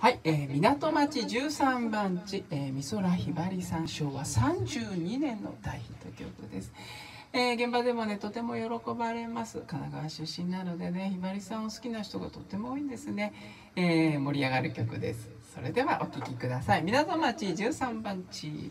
はい、えー、港町13番地、えー、美空ひばりさん昭和32年の大ヒット曲です。えー、現場でもねとても喜ばれます。神奈川出身なのでねひばりさんを好きな人がとても多いんですね、えー、盛り上がる曲です。それではお聴きください。港町13番地。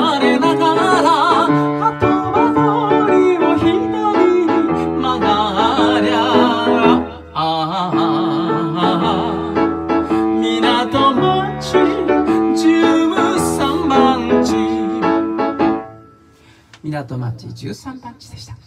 港町13番地でした。